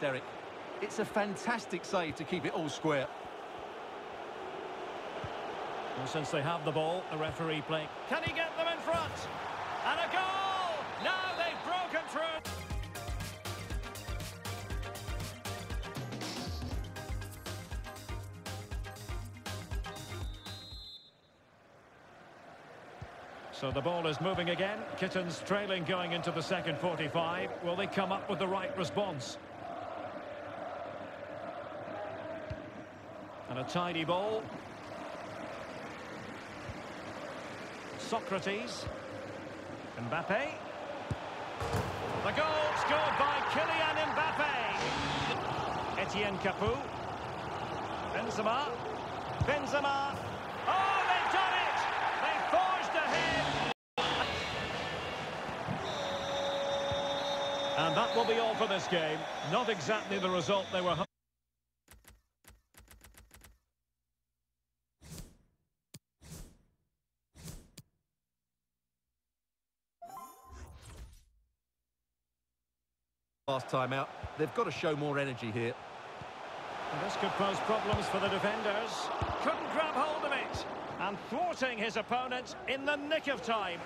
Derek. It's a fantastic save to keep it all square. And since they have the ball, the referee play. Can he get them in front? And a goal! Now they've broken through. So the ball is moving again. Kittens trailing going into the second 45. Will they come up with the right response? And a tidy ball. Socrates. Mbappe. The goal scored by Kylian Mbappe. Etienne Capoue. Benzema. Benzema. Oh, they've done it! They forged ahead. And that will be all for this game. Not exactly the result they were Last time out, they've got to show more energy here. And this could pose problems for the defenders. Couldn't grab hold of it. And thwarting his opponent in the nick of time.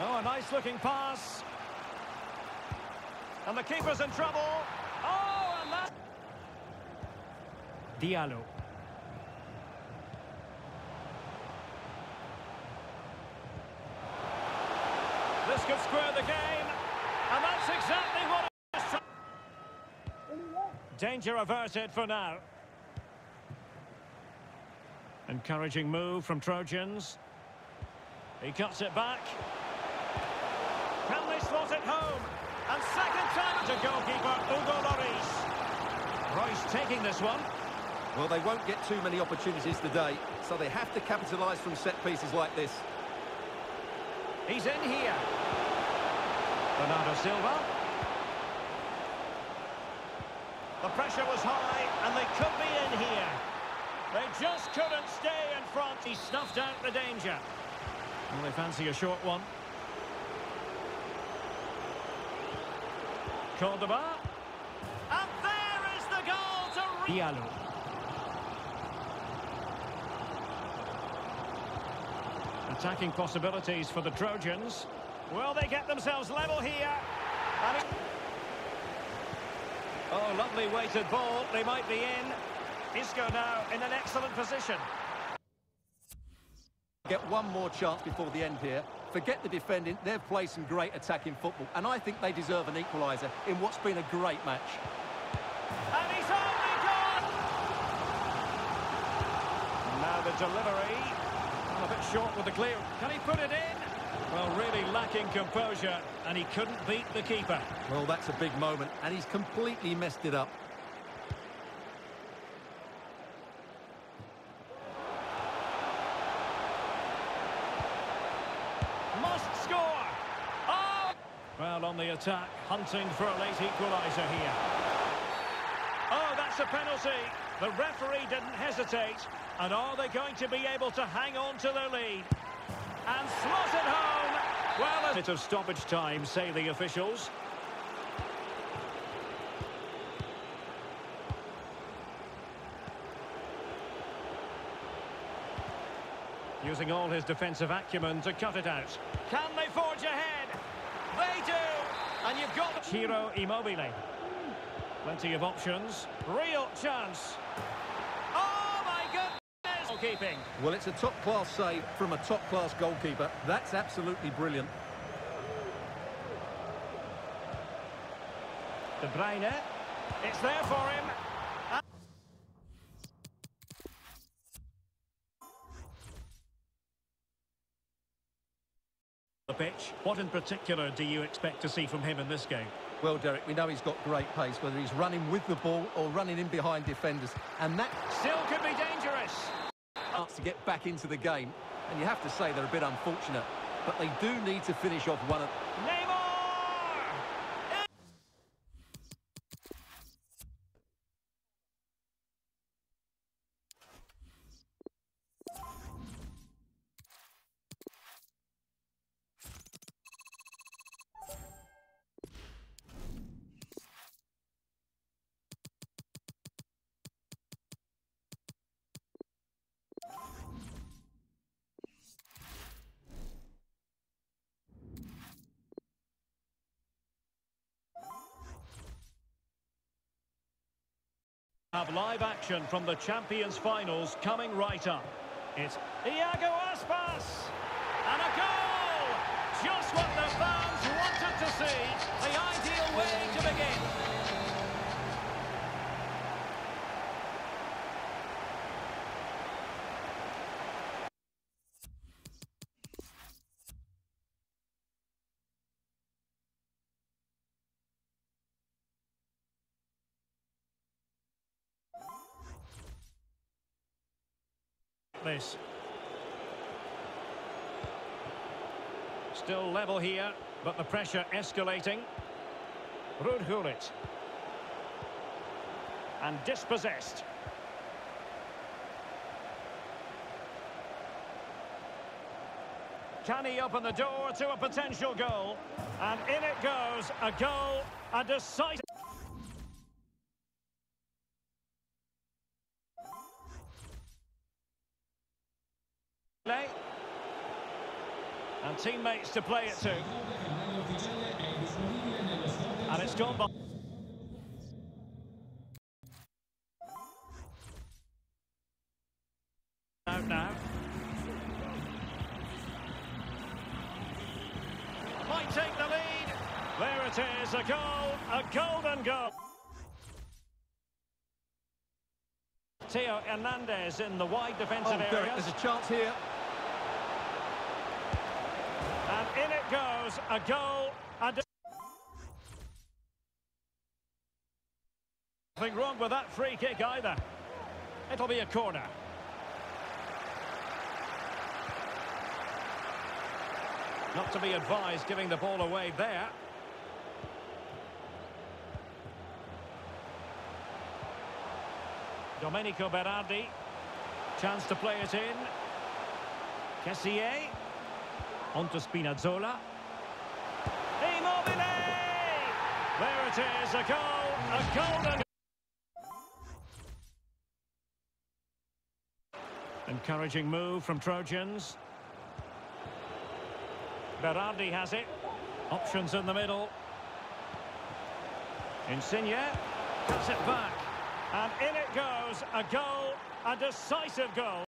Oh, a nice-looking pass. And the keeper's in trouble. Oh, and that... Diallo. This could square the game. And that's exactly what it. Danger averted for now. Encouraging move from Trojans. He cuts it back. Can they slot it home? And second time to goalkeeper Hugo Lloris. Royce taking this one. Well, they won't get too many opportunities today, so they have to capitalise from set pieces like this. He's in here. Bernardo Silva. The pressure was high, and they could be in here. They just couldn't stay in front. He snuffed out the danger. Well, they fancy a short one. Cordoba. And there is the goal to... Diallo. Attacking possibilities for the Trojans. Will they get themselves level here? And oh, lovely weighted ball. They might be in. Isco now in an excellent position. Get one more chance before the end here. Forget the defending. They've played some great attacking football, and I think they deserve an equaliser in what's been a great match. And he's only gone! Now the delivery. A bit short with the clear. Can he put it in? Well, really lacking composure, and he couldn't beat the keeper. Well, that's a big moment, and he's completely messed it up. Must score! Oh! Well, on the attack, hunting for a late equaliser here. Oh, that's a penalty. The referee didn't hesitate. And are they going to be able to hang on to their lead? And slot it home! Well, a bit of stoppage time, say the officials. Using all his defensive acumen to cut it out. Can they forge ahead? They do! And you've got... Ciro Immobile. Plenty of options. Real chance. Goalkeeping. Well, it's a top-class save from a top-class goalkeeper. That's absolutely brilliant. De Bruyne. It's there for him. The pitch. What in particular do you expect to see from him in this game? Well, Derek, we know he's got great pace, whether he's running with the ball or running in behind defenders. And that Still could be dangerous. Starts to get back into the game. And you have to say they're a bit unfortunate. But they do need to finish off one of... Neymar! Have live action from the Champions Finals coming right up. It's Iago Aspas! And a goal! Just what the fans wanted to see. The ideal way to begin. This. Still level here, but the pressure escalating. Ruud Gullit. And dispossessed. Can he open the door to a potential goal? And in it goes, a goal, a decisive... To play it to. And it's gone by. Out now. Might take the lead. There it is, a goal, a golden goal. Theo Hernandez in the wide defensive oh, area. There's a chance here. And in a goal. And Nothing wrong with that free kick either. It'll be a corner. Not to be advised giving the ball away there. Domenico Berardi. Chance to play it in. Kessié. Onto Spinazzola. Immobile! There it is, a goal, a golden... Encouraging move from Trojans. Berardi has it. Options in the middle. Insigne cuts it back. And in it goes, a goal, a decisive goal.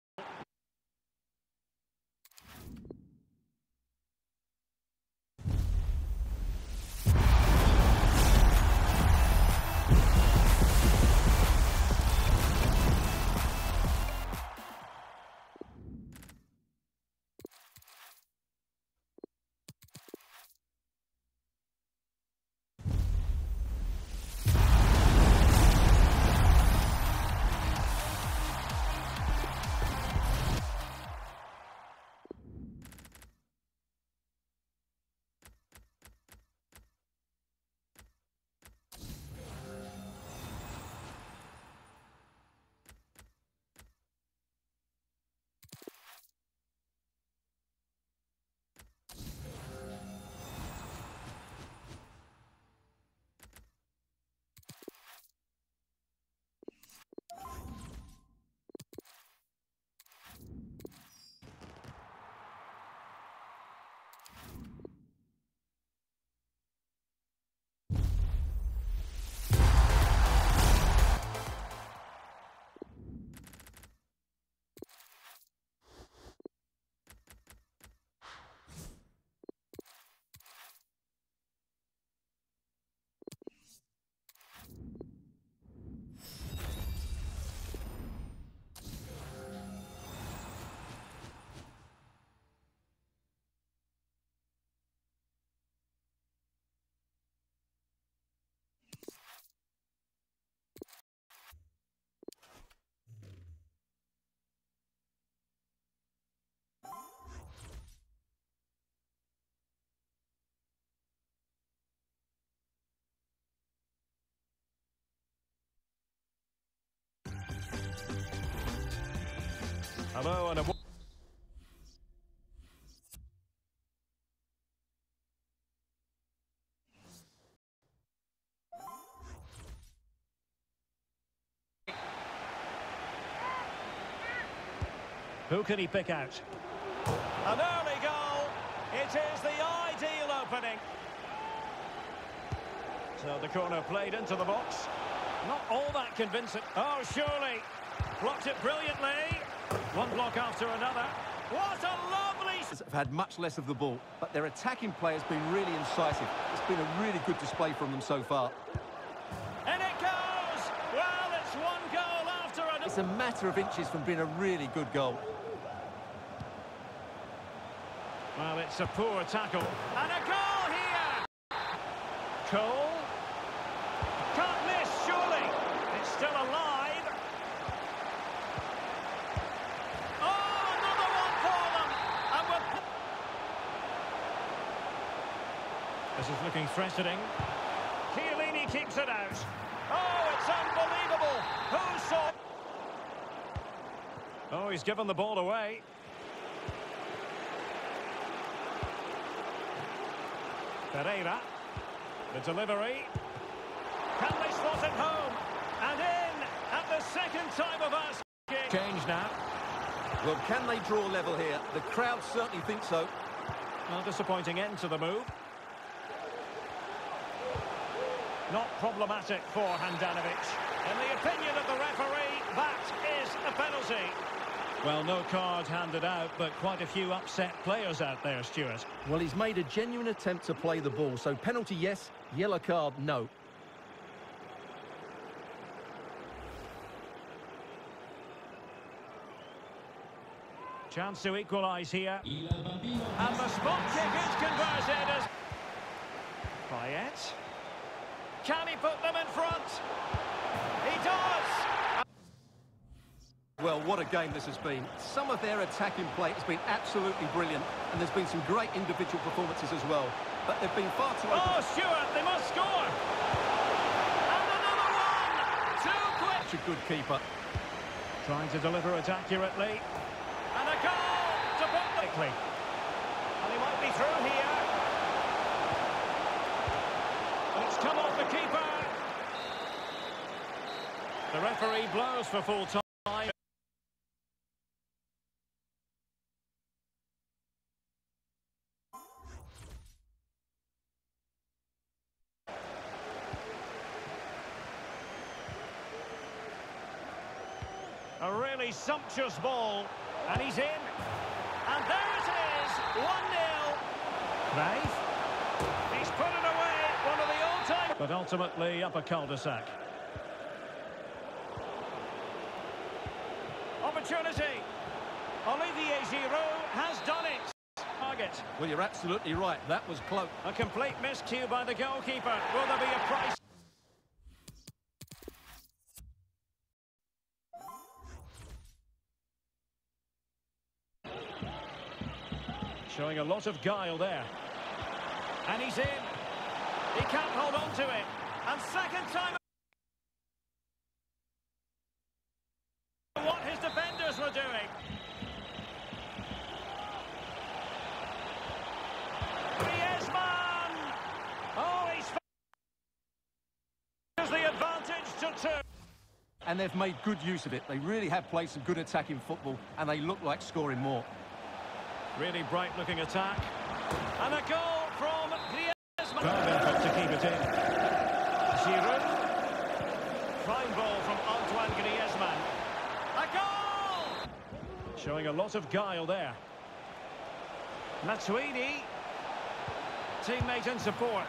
Hello and a Who can he pick out? An early goal. It is the ideal opening. So the corner played into the box. Not all that convincing. Oh, surely. Blocked it brilliantly. One block after another. What a lovely... Have had much less of the ball, but their attacking play has been really incisive. It's been a really good display from them so far. And it goes! Well, it's one goal after another. It's a matter of inches from being a really good goal. Well, it's a poor tackle. And a goal here! Cole. Can't miss, surely. It's still alive. Oh, another one for them. And we're... This is looking threatening. Chiellini keeps it out. Oh, it's unbelievable. Who saw... Oh, he's given the ball away. Pereira. The delivery. Can they slot it home? And in at the second time of asking. Change now. Well, can they draw level here? The crowd certainly think so. Well, disappointing end to the move. Not problematic for Handanovic. In the opinion of the referee, that is a penalty. Well, no card handed out, but quite a few upset players out there, Stuart. Well, he's made a genuine attempt to play the ball, so penalty yes, yellow card no. Chance to equalise here. And the spot kick is converted as... Payet. Can he put them in front? He does! Well, what a game this has been. Some of their attacking play has been absolutely brilliant, and there's been some great individual performances as well. But they've been far too... Oh, Stuart, they must score! And another one! Too quick! Such a good keeper. Trying to deliver it accurately. And a goal to put quickly. And he might be through here. Come off the keeper. The referee blows for full time. A really sumptuous ball. And he's in. And there it is. 1-0. Cruyff. But ultimately up a cul-de-sac. Opportunity. Olivier Giroud has done it. Target. Well, you're absolutely right. That was close. A complete miscue by the goalkeeper. Will there be a price? Showing a lot of guile there. And he's in. He can't hold on to it. And second time... What his defenders were doing. Griezmann! Oh, he's... Has the advantage to two. And they've made good use of it. They really have played some good attacking football, and they look like scoring more. Really bright-looking attack. And a goal from Griezmann. Grand effort to keep it in. Giroud. Fine ball from Antoine Griezmann. A goal! Showing a lot of guile there. Matuidi. Teammate in support.